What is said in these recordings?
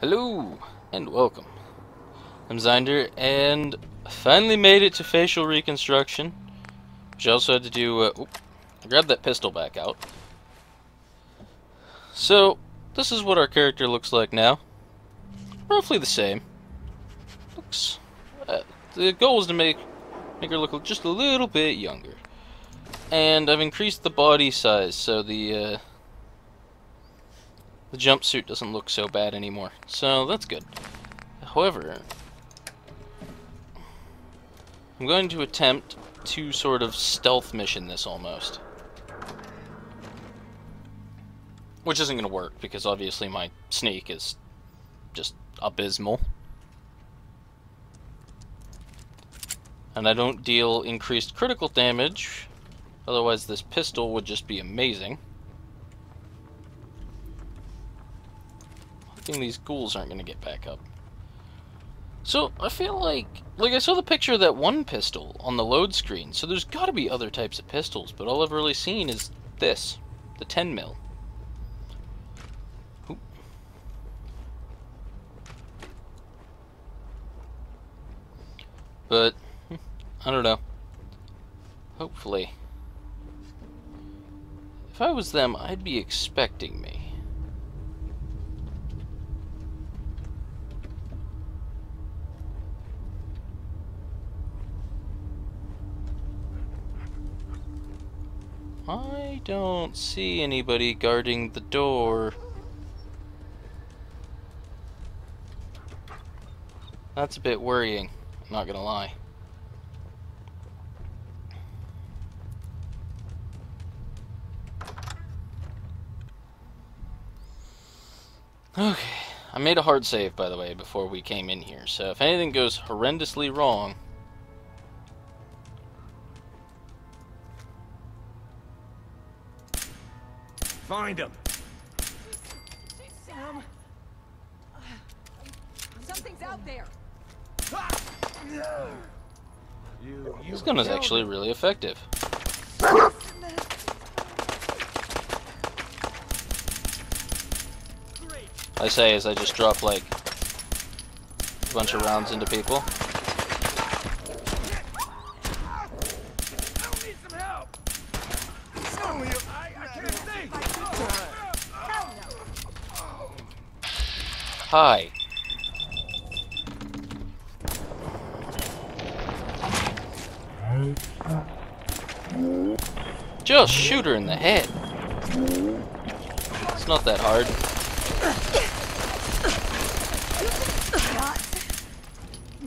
Hello and welcome. I'm Zeinder and finally made it to facial reconstruction. Which I also had to do. Uh, oop, grab that pistol back out. So this is what our character looks like now. Roughly the same. Looks. Uh, the goal was to make make her look just a little bit younger, and I've increased the body size so the. Uh, the jumpsuit doesn't look so bad anymore. So that's good. However, I'm going to attempt to sort of stealth mission this almost. Which isn't going to work because obviously my sneak is just abysmal. And I don't deal increased critical damage, otherwise this pistol would just be amazing. These ghouls aren't going to get back up. So, I feel like... Like, I saw the picture of that one pistol on the load screen, so there's got to be other types of pistols, but all I've really seen is this. The 10 mil. But, I don't know. Hopefully. If I was them, I'd be expecting me. I don't see anybody guarding the door. That's a bit worrying, I'm not gonna lie. Okay, I made a hard save, by the way, before we came in here, so if anything goes horrendously wrong, Find him. Sam. Something's out there. You, you this gun is actually really effective. I say as I just drop like a bunch of rounds into people. Hi. Just shoot her in the head. It's not that hard. Not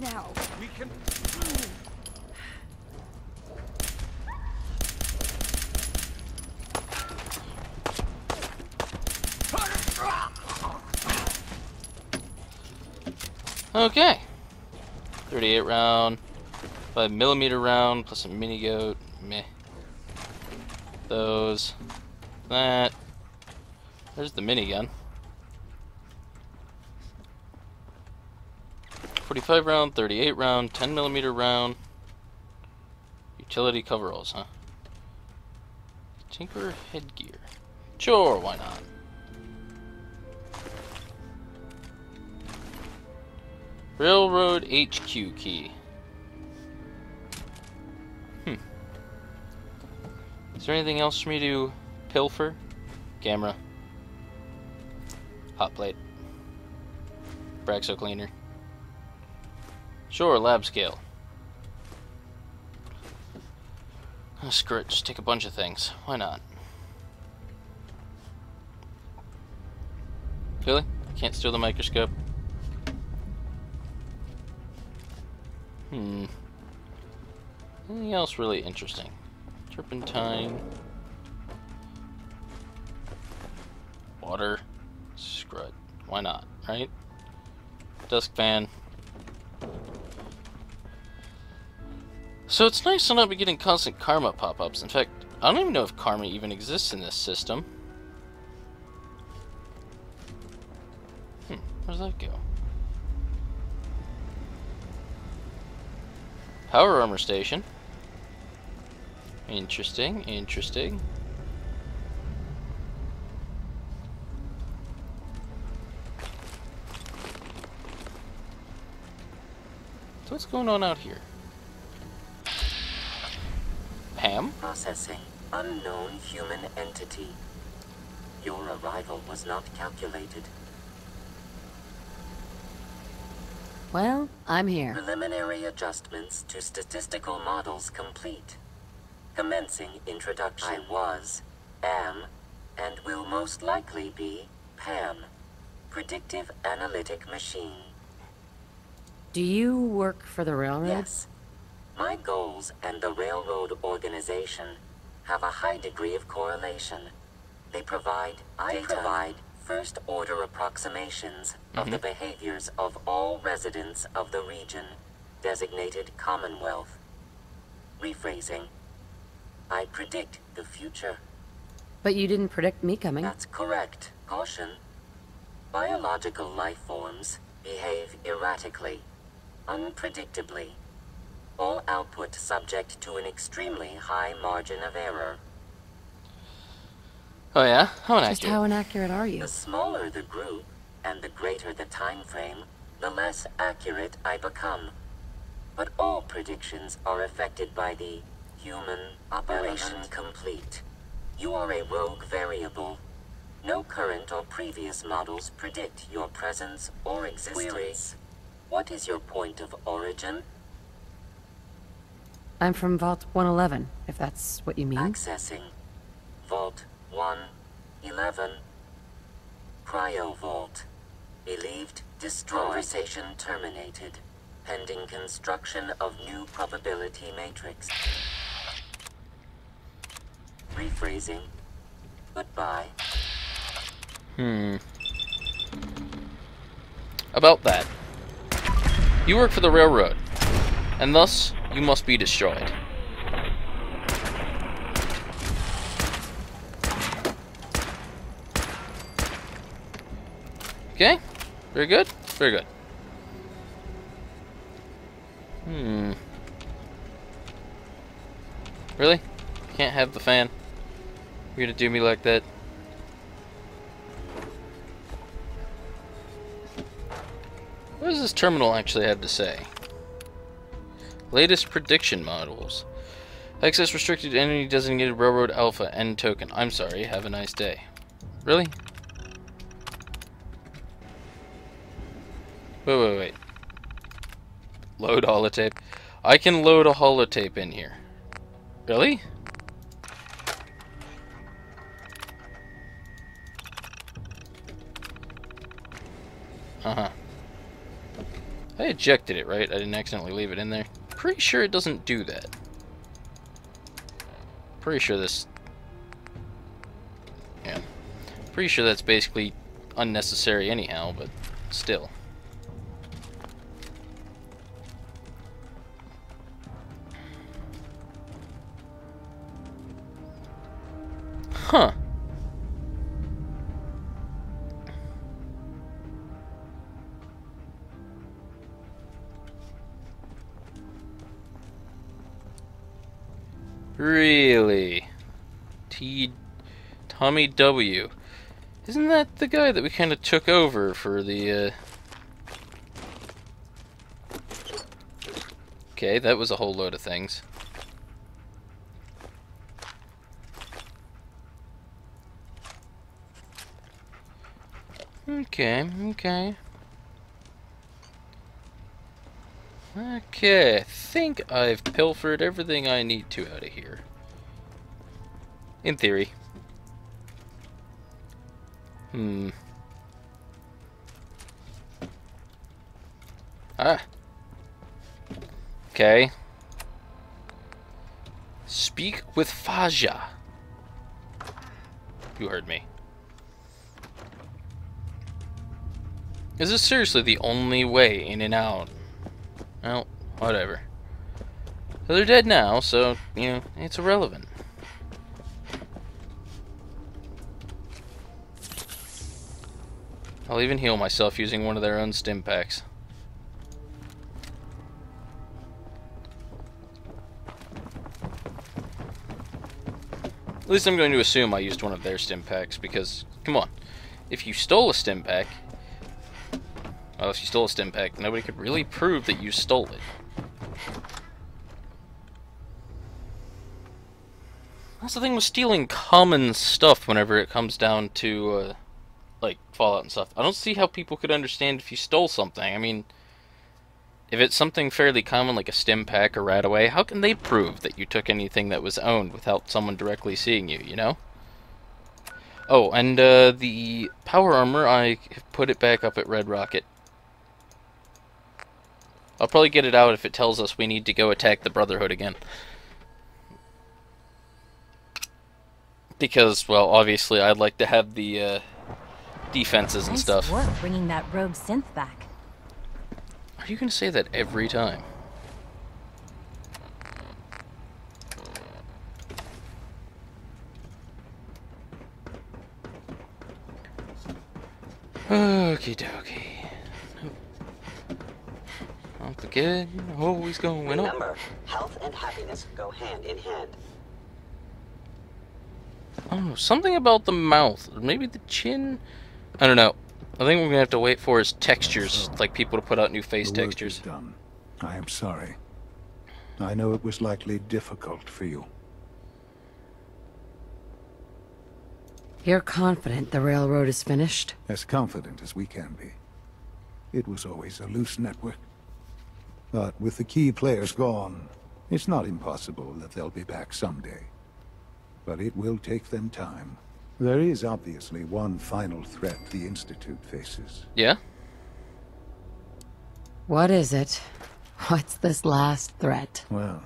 now. We can. Okay. 38 round, 5 millimeter round, plus a mini goat. Meh. Those. That. There's the minigun. 45 round, 38 round, 10 millimeter round. Utility coveralls, huh? Tinker headgear. Sure, why not? Railroad HQ key. Hmm. Is there anything else for me to pilfer? Camera. Hot plate. Abraxo cleaner. Sure, lab scale. Oh, screw it, just take a bunch of things. Why not? Really? Can't steal the microscope? Hmm. Anything else really interesting? Turpentine. Water. Scrud. Why not, right? Dusk fan. So it's nice to not be getting constant karma pop-ups. In fact, I don't even know if karma even exists in this system. Hmm, where does that go? Power armor station. Interesting, interesting. So what's going on out here? Pam? Processing. Unknown human entity. Your arrival was not calculated. Well, I'm here. Preliminary adjustments to statistical models complete. Commencing introduction. I was, am, and will most likely be Pam. Predictive Analytic Machine. Do you work for the railroad? Yes. My goals and the railroad organization have a high degree of correlation. They provide, I provide first order approximations of the mm-hmm. behaviors of all residents of the region designated Commonwealth. Rephrasing. I predict the future. But you didn't predict me coming. That's correct. Caution. Biological life forms behave erratically, unpredictably. All output subject to an extremely high margin of error. Oh yeah? How inaccurate? Just inaccurate. how inaccurate are you? The smaller the group, and the greater the time frame, the less accurate I become. But all predictions are affected by the human operation complete. You are a rogue variable. No current or previous models predict your presence or existence. What is your point of origin? I'm from Vault 111, if that's what you mean. Accessing. Vault 111. Cryo Vault. Believed destroyed. Conversation terminated. Pending construction of new probability matrix. Rephrasing. Goodbye. Hmm. About that. You work for the railroad, and thus you must be destroyed. Okay, very good, very good. Hmm. Really? Can't have the fan? You're gonna do me like that? What does this terminal actually have to say? Latest prediction models. Access restricted entity designated railroad alpha end token. I'm sorry, have a nice day. Really? Wait, wait, wait. Load holotape. I can load a holotape in here. Really? Uh-huh. I ejected it, right? I didn't accidentally leave it in there. Pretty sure it doesn't do that. Pretty sure this... Yeah. Pretty sure that's basically unnecessary anyhow, but still. Huh. Really? T. Tommy W. Isn't that the guy that we kind of took over for the, uh... Okay, that was a whole load of things. Okay, okay. Okay, I think I've pilfered everything I need to out of here. In theory. Hmm. Ah. Okay. Speak with Father. You heard me. Is this seriously the only way in and out? Well, whatever. They're dead now, so, you know, it's irrelevant. I'll even heal myself using one of their own stim packs. At least I'm going to assume I used one of their stim packs, because, come on, if you stole a stim pack, Oh, well, you stole a stim pack. Nobody could really prove that you stole it. That's the thing with stealing common stuff whenever it comes down to, uh, like, Fallout and stuff. I don't see how people could understand if you stole something. I mean, if it's something fairly common like a stim pack or Radaway, how can they prove that you took anything that was owned without someone directly seeing you, you know? Oh, and uh, the power armor, I put it back up at Red Rocket. I'll probably get it out if it tells us we need to go attack the Brotherhood again. Because, well, obviously I'd like to have the uh, defenses and nice stuff. work bringing that rogue synth back. Are you going to say that every time? Okie dokie. Not the good, always going up. Remember, health and happiness go hand in hand. Oh, something about the mouth. Maybe the chin? I don't know. I think we're going to have to wait for his textures, like people to put out new face The work textures. is done. I am sorry. I know it was likely difficult for you. You're confident the railroad is finished? As confident as we can be. It was always a loose network. But with the key players gone, it's not impossible that they'll be back someday. But it will take them time. There is obviously one final threat the Institute faces. Yeah? What is it? What's this last threat? Well,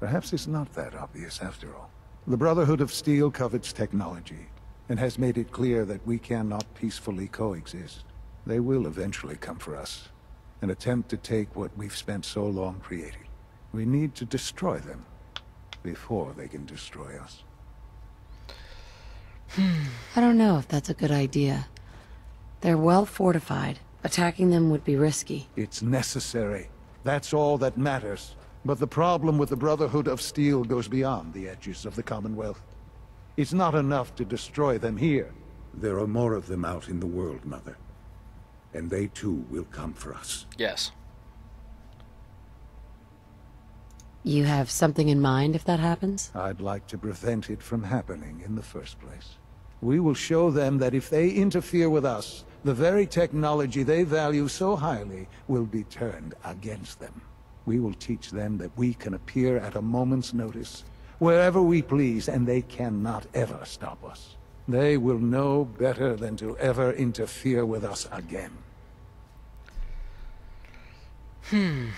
perhaps it's not that obvious after all. The Brotherhood of Steel covets technology, and has made it clear that we cannot peacefully coexist. They will eventually come for us, and attempt to take what we've spent so long creating. We need to destroy them, before they can destroy us. I don't know if that's a good idea. They're well fortified. Attacking them would be risky. It's necessary. That's all that matters. But the problem with the Brotherhood of Steel goes beyond the edges of the Commonwealth. It's not enough to destroy them here. There are more of them out in the world, Mother. And they too will come for us. Yes. You have something in mind if that happens? I'd like to prevent it from happening in the first place. We will show them that if they interfere with us, the very technology they value so highly will be turned against them. We will teach them that we can appear at a moment's notice, wherever we please, and they cannot ever stop us. They will know better than to ever interfere with us again. Hmm.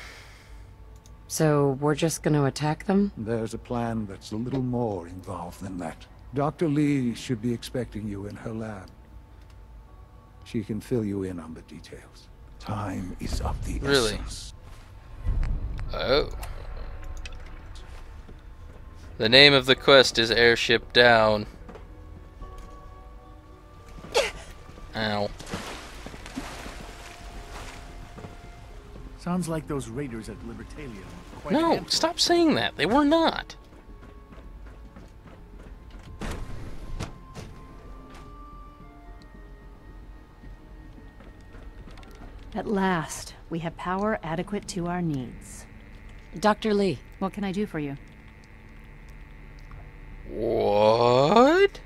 So we're just gonna attack them? There's a plan that's a little more involved than that. Dr. Li should be expecting you in her lab. She can fill you in on the details. Time is of the Really? essence. Oh. The name of the quest is Airship Down. Ow. Sounds like those raiders at Libertalia. quite No, handful. stop saying that. They were not. At last, we have power adequate to our needs. Dr. Li, What can I do for you? What?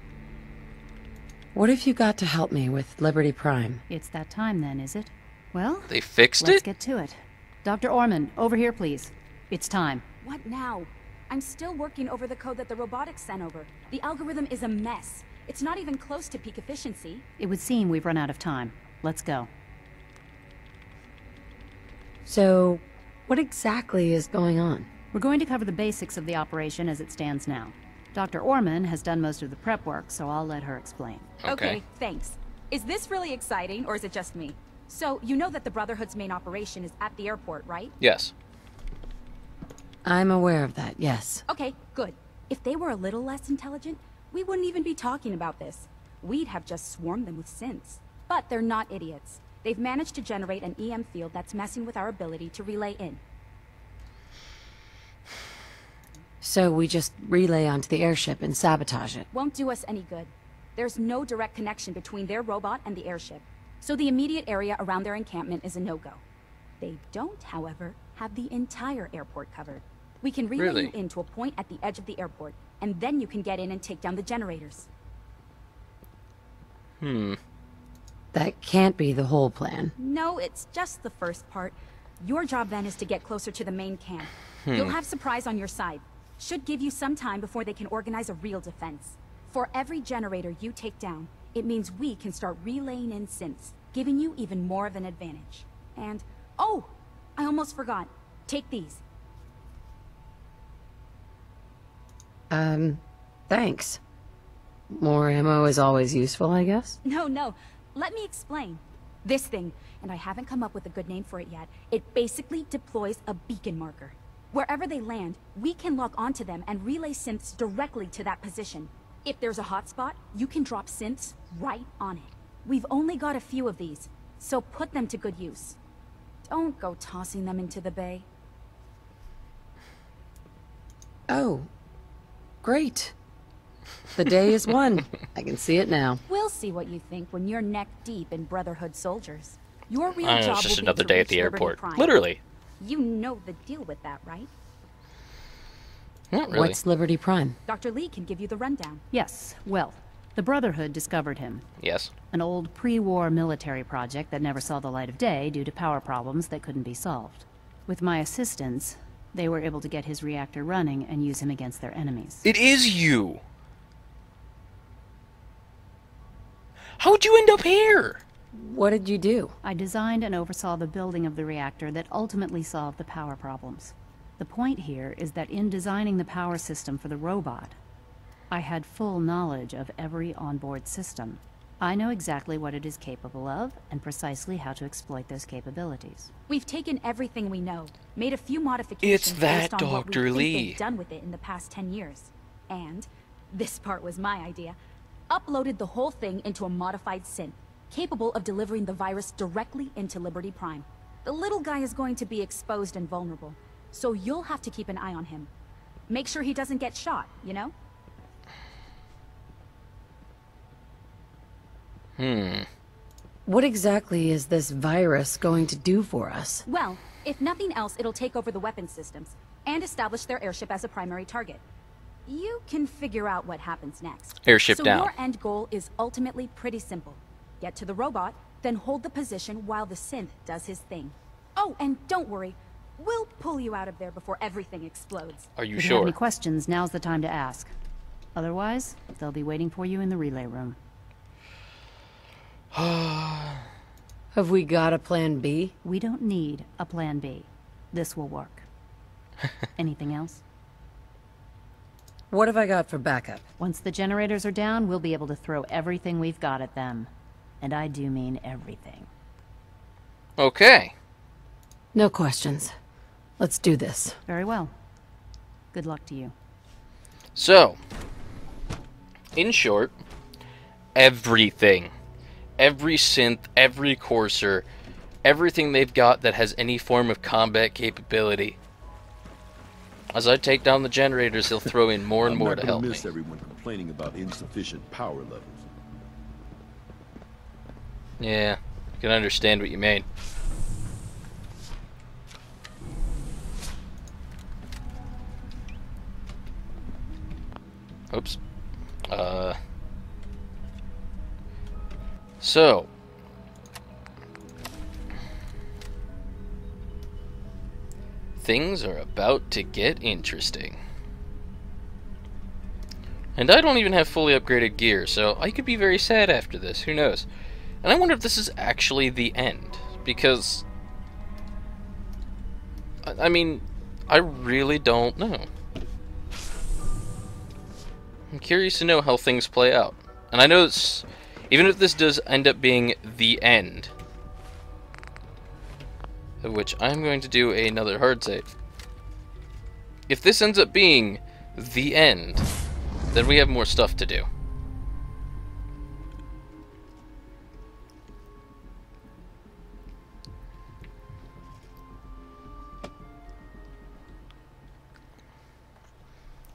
what if you got to help me with Liberty Prime? It's that time then, is it? Well, They fixed it? let's get to it. Dr. Orman, over here, please. It's time. What now? I'm still working over the code that the robotics sent over. The algorithm is a mess. It's not even close to peak efficiency. It would seem we've run out of time. Let's go. So, what exactly is going on? We're going to cover the basics of the operation as it stands now. Dr. Orman has done most of the prep work, so I'll let her explain. Okay. thanks. Is this really exciting, or is it just me? So, you know that the Brotherhood's main operation is at the airport, right? Yes. I'm aware of that, yes. Okay, good. If they were a little less intelligent, we wouldn't even be talking about this. We'd have just swarmed them with synths. But they're not idiots. They've managed to generate an EM field that's messing with our ability to relay in. So we just relay onto the airship and sabotage it. Won't do us any good. There's no direct connection between their robot and the airship, so the immediate area around their encampment is a no-go. They don't, however, have the entire airport covered. We can relay Really? you into a point at the edge of the airport. and then you can get in and take down the generators. Hmm. That can't be the whole plan. No, it's just the first part. Your job then is to get closer to the main camp. You'll have Surprise on your side. Should give you some time before they can organize a real defense. For every generator you take down, it means we can start relaying in synths, giving you even more of an advantage. And, oh, I almost forgot. Take these. Um, thanks. More ammo is always useful, I guess. No, no. Let me explain. This thing, and I haven't come up with a good name for it yet, it basically deploys a beacon marker. Wherever they land, we can lock onto them and relay synths directly to that position. If there's a hotspot, you can drop synths right on it. We've only got a few of these, so put them to good use. Don't go tossing them into the bay. Oh, great. The day is won. I can see it now. We'll see what you think when you're neck deep in Brotherhood soldiers. Your real I know, job it's just will be another to day at reach the Liberty airport. Prime. Literally. You know the deal with that, right? Not really. What's Liberty Prime? Dr. Li can give you the rundown. Yes, well, the Brotherhood discovered him. Yes. An old pre-war military project that never saw the light of day due to power problems that couldn't be solved. With my assistance, they were able to get his reactor running and use him against their enemies. It is you. How'd you end up here? What did you do? I designed and oversaw the building of the reactor that ultimately solved the power problems. The point here is that in designing the power system for the robot, I had full knowledge of every onboard system. I know exactly what it is capable of and precisely how to exploit those capabilities. We've taken everything we know, made a few modifications that based on what we Dr. think Li. they've done with it in the past 10 years. And, this part was my idea, uploaded the whole thing into a modified synth, capable of delivering the virus directly into Liberty Prime. The little guy is going to be exposed and vulnerable, so you'll have to keep an eye on him. Make sure he doesn't get shot, you know? Hmm. What exactly is this virus going to do for us? Well, if nothing else, it'll take over the weapon systems and establish their airship as a primary target. You can figure out what happens next. Airship so down. your end goal is ultimately pretty simple. Get to the robot, then hold the position while the synth does his thing. Oh, and don't worry. We'll pull you out of there before everything explodes. Are you If you have any questions, now's the time to ask. Otherwise, they'll be waiting for you in the relay room. Have we got a plan B? We don't need a plan B. This will work. Anything else? What have I got for backup? Once the generators are down, we'll be able to throw everything we've got at them. And I do mean everything. Okay. No questions. Let's do this. Very well. Good luck to you. So, in short, everything. Every synth, every courser, everything they've got that has any form of combat capability. As I take down the generators, they'll throw in more and more to gonna help me. miss everyone complaining about insufficient power levels. Yeah, I can understand what you mean. Oops. Uh. So. Things are about to get interesting. And I don't even have fully upgraded gear, so I could be very sad after this. Who knows? And I wonder if this is actually the end. Because. I I mean, I really don't know. I'm curious to know how things play out. And I know it's. Even if this does end up being the end. Of which I'm going to do another hard save. If this ends up being the end, then we have more stuff to do.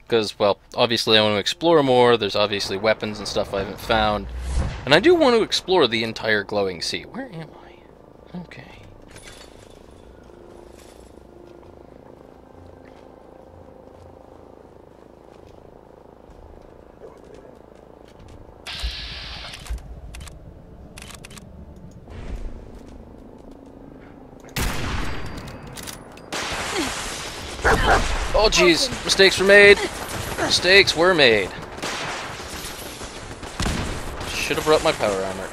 because, well, obviously I want to explore more, there's obviously weapons and stuff I haven't found, and I do want to explore the entire glowing sea. Where am I? Okay. Oh jeez, mistakes were made. Mistakes were made. Should have brought my power armor.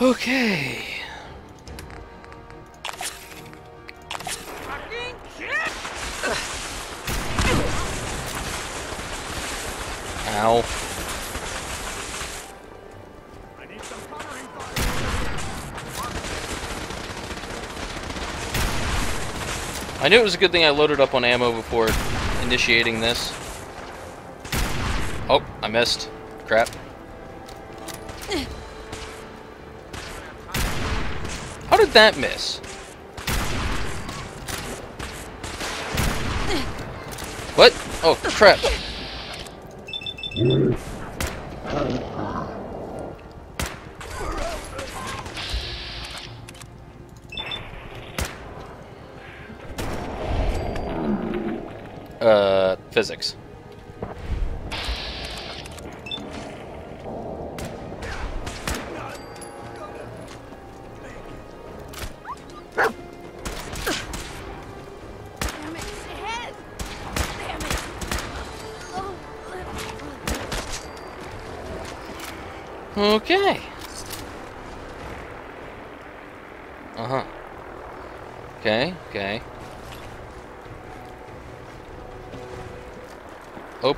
Okay. Knew it was a good thing I loaded up on ammo before initiating this. Oh, I missed. Crap. How did that miss? What? Oh, crap. Uh, physics.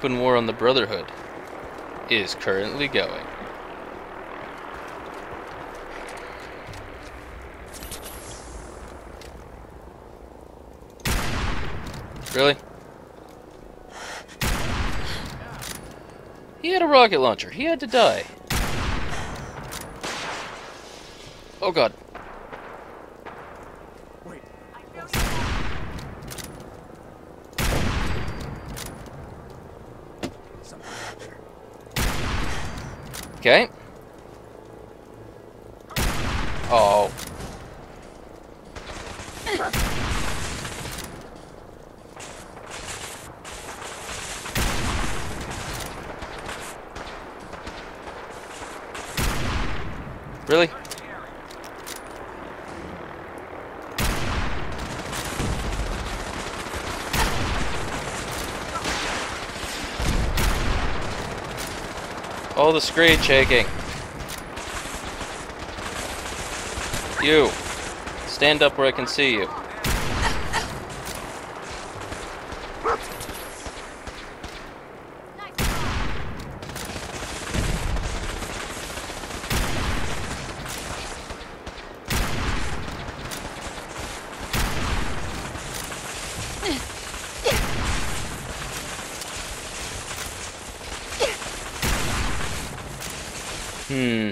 Open war on the Brotherhood is currently going. Really? He had a rocket launcher. He had to die. Oh god. Okay. Oh. Really? The screen shaking. You. Stand up where I can see you. Hmm.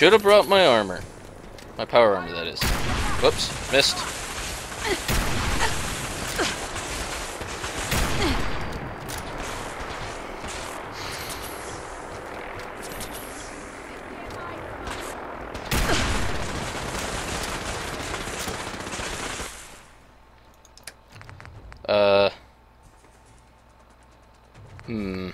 Should have brought my armor. My power armor, that is. Whoops, missed. Uh. Hmm.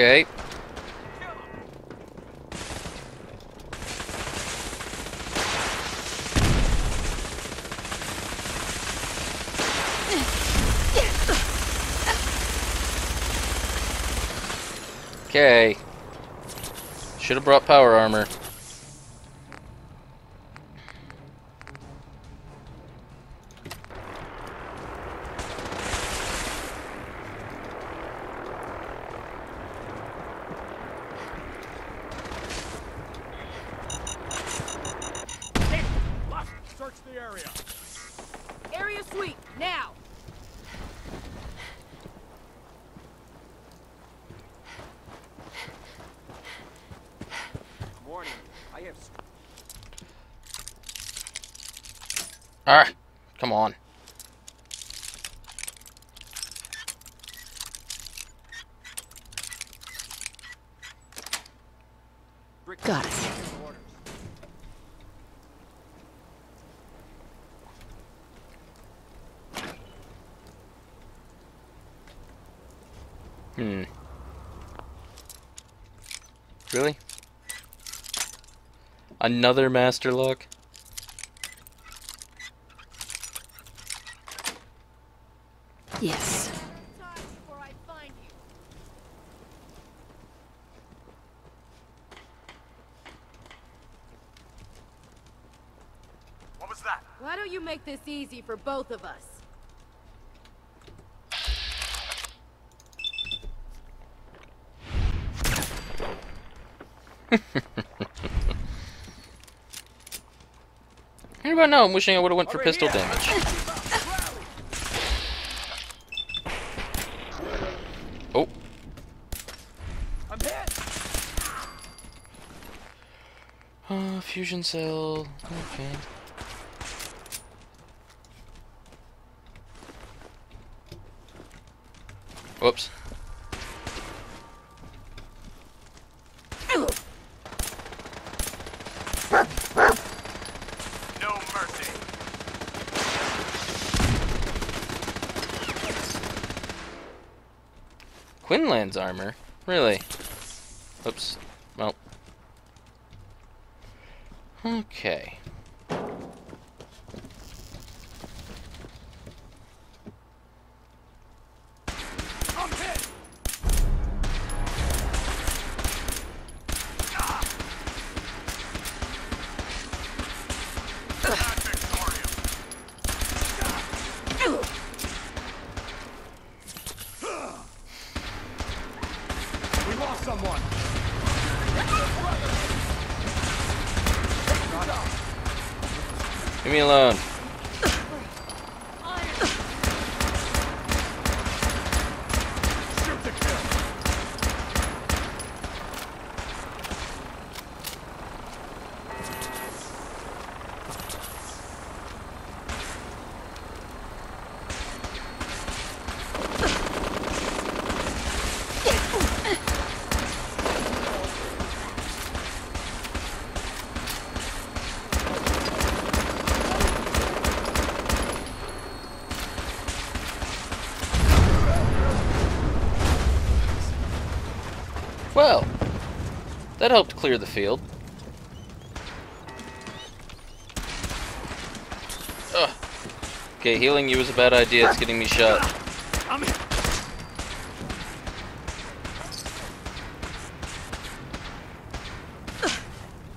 Okay. Okay. Should have brought power armor. Ah, come on. Got it. Hmm. Really? Another master lock? Yes. What was that? Why don't you make this easy for both of us? Anybody know? I'm wishing I would have went for pistol damage. Oh. I'm hit. Uh, fusion cell. Okay. Whoops. No mercy. Quinlan's armor? Really? Oops. Well. Okay. I'm hit. We lost someone. Leave me alone. Shoot to kill. Well, that helped clear the field. Ugh. Okay, healing you was a bad idea. It's getting me shot.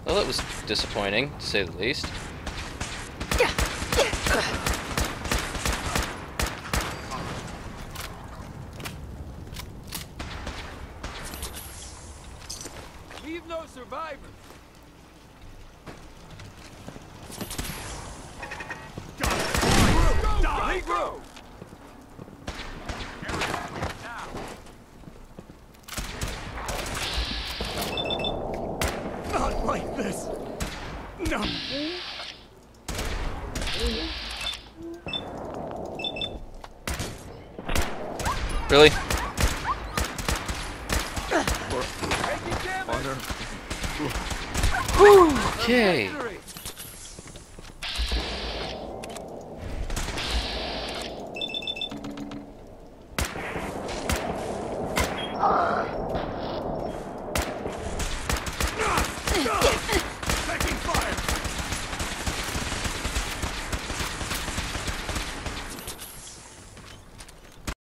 Well, that was disappointing, to say the least. Leave no survivors. Got it. Die. Regroup. Not like this. No. Really? Okay.